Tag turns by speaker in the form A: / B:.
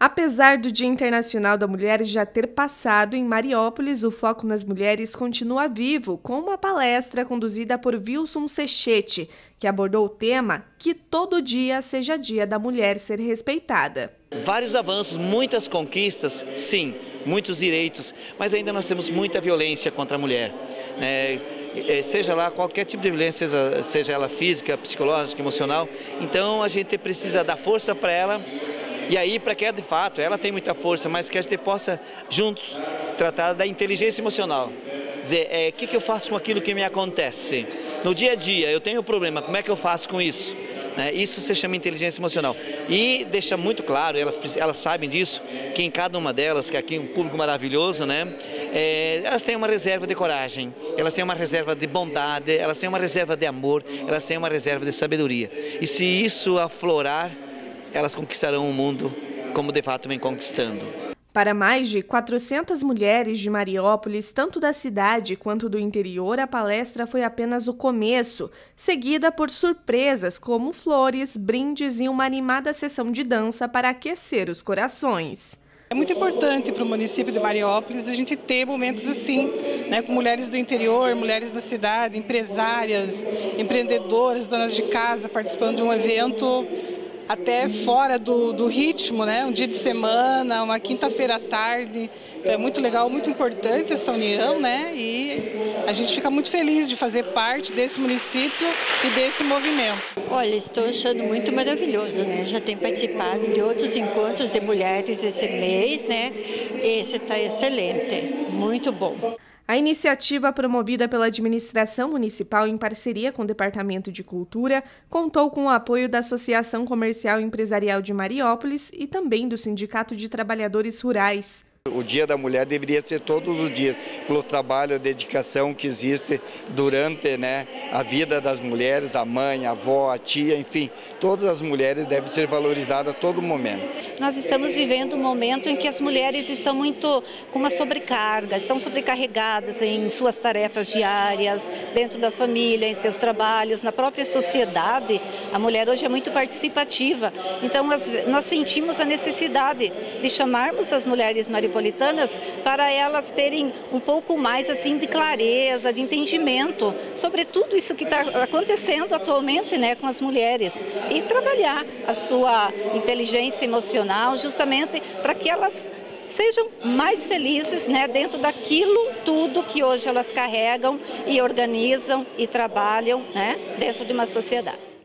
A: Apesar do Dia Internacional da Mulher já ter passado em Mariópolis, o foco nas mulheres continua vivo, com uma palestra conduzida por Wilson Sechete, que abordou o tema Que todo dia seja dia da mulher ser respeitada.
B: Vários avanços, muitas conquistas, sim, muitos direitos, mas ainda nós temos muita violência contra a mulher. É, seja lá qualquer tipo de violência, seja, seja ela física, psicológica, emocional. Então a gente precisa dar força para ela e aí, para que de fato ela tem muita força, mas que a gente possa juntos tratar da inteligência emocional. Dizer, o é, que, que eu faço com aquilo que me acontece? No dia a dia, eu tenho um problema, como é que eu faço com isso? Né? Isso se chama inteligência emocional. E deixa muito claro, elas, elas sabem disso, que em cada uma delas, que aqui é um público maravilhoso, né? É, elas têm uma reserva de coragem, elas têm uma reserva de bondade, elas têm uma reserva de amor, elas têm uma reserva de sabedoria. E se isso aflorar, elas conquistarão o mundo como de fato vem conquistando.
A: Para mais de 400 mulheres de Mariópolis, tanto da cidade quanto do interior, a palestra foi apenas o começo, seguida por surpresas como flores, brindes e uma animada sessão de dança para aquecer os corações.
C: É muito importante para o município de Mariópolis a gente ter momentos assim, né, com mulheres do interior, mulheres da cidade, empresárias, empreendedoras, donas de casa participando de um evento até fora do, do ritmo, né? Um dia de semana, uma quinta-feira à tarde. Então é muito legal, muito importante essa união, né? E a gente fica muito feliz de fazer parte desse município e desse movimento.
D: Olha, estou achando muito maravilhoso, né? Já tenho participado de outros encontros de mulheres esse mês, né? Esse está excelente, muito bom.
A: A iniciativa, promovida pela administração municipal em parceria com o Departamento de Cultura, contou com o apoio da Associação Comercial Empresarial de Mariópolis e também do Sindicato de Trabalhadores Rurais.
E: O Dia da Mulher deveria ser todos os dias, pelo trabalho, a dedicação que existe durante né, a vida das mulheres, a mãe, a avó, a tia, enfim, todas as mulheres devem ser valorizadas a todo momento.
F: Nós estamos vivendo um momento em que as mulheres estão muito com uma sobrecarga, estão sobrecarregadas em suas tarefas diárias, dentro da família, em seus trabalhos, na própria sociedade. A mulher hoje é muito participativa, então nós, nós sentimos a necessidade de chamarmos as mulheres mariposas metropolitanas para elas terem um pouco mais assim de clareza, de entendimento sobre tudo isso que está acontecendo atualmente né, com as mulheres e trabalhar a sua inteligência emocional justamente para que elas sejam mais felizes né, dentro daquilo tudo que hoje elas carregam e organizam e trabalham né, dentro de uma sociedade.